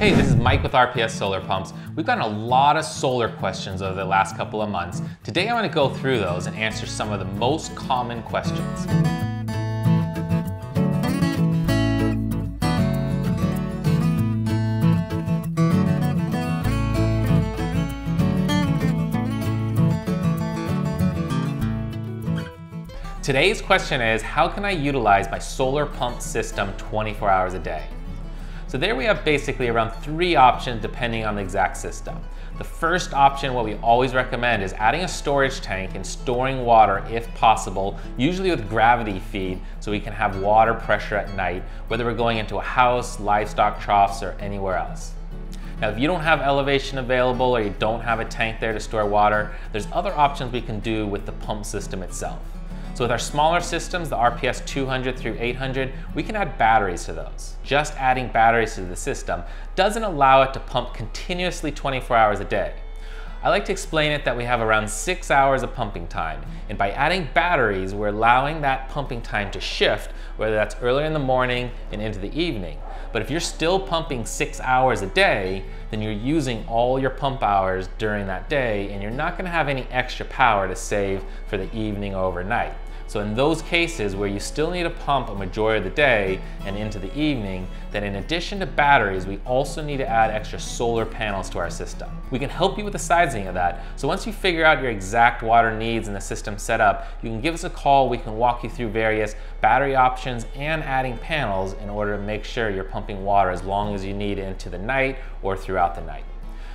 Hey, this is Mike with RPS Solar Pumps. We've gotten a lot of solar questions over the last couple of months. Today I want to go through those and answer some of the most common questions. Today's question is, how can I utilize my solar pump system 24 hours a day? So there we have basically around three options depending on the exact system. The first option, what we always recommend is adding a storage tank and storing water if possible, usually with gravity feed, so we can have water pressure at night, whether we're going into a house, livestock troughs, or anywhere else. Now, if you don't have elevation available or you don't have a tank there to store water, there's other options we can do with the pump system itself. So with our smaller systems, the RPS 200 through 800, we can add batteries to those. Just adding batteries to the system doesn't allow it to pump continuously 24 hours a day. I like to explain it that we have around six hours of pumping time. And by adding batteries, we're allowing that pumping time to shift, whether that's earlier in the morning and into the evening. But if you're still pumping six hours a day, then you're using all your pump hours during that day and you're not gonna have any extra power to save for the evening overnight. So in those cases where you still need a pump a majority of the day and into the evening, then in addition to batteries, we also need to add extra solar panels to our system. We can help you with the sizing of that. So once you figure out your exact water needs and the system setup, you can give us a call. We can walk you through various battery options and adding panels in order to make sure you're pumping water as long as you need into the night or throughout the night.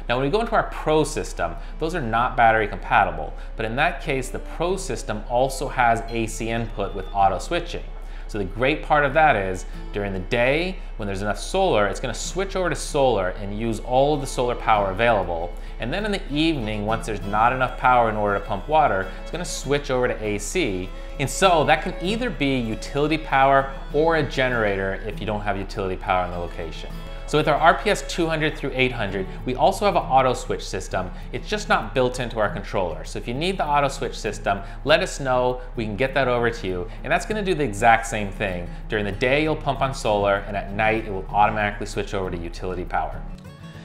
Now when we go into our Pro system, those are not battery compatible, but in that case, the Pro system also has AC input with auto switching. So the great part of that is during the day, when there's enough solar, it's gonna switch over to solar and use all of the solar power available. And then in the evening, once there's not enough power in order to pump water, it's gonna switch over to AC. And so that can either be utility power or a generator if you don't have utility power in the location. So with our RPS 200 through 800, we also have an auto switch system. It's just not built into our controller. So if you need the auto switch system, let us know. We can get that over to you. And that's gonna do the exact same thing. During the day, you'll pump on solar, and at night, it will automatically switch over to utility power.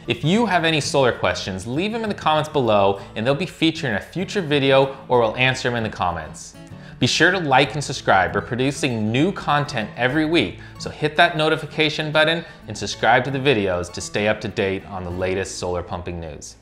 If you have any solar questions, leave them in the comments below and they'll be featured in a future video or we'll answer them in the comments. Be sure to like and subscribe. We're producing new content every week, so hit that notification button and subscribe to the videos to stay up to date on the latest solar pumping news.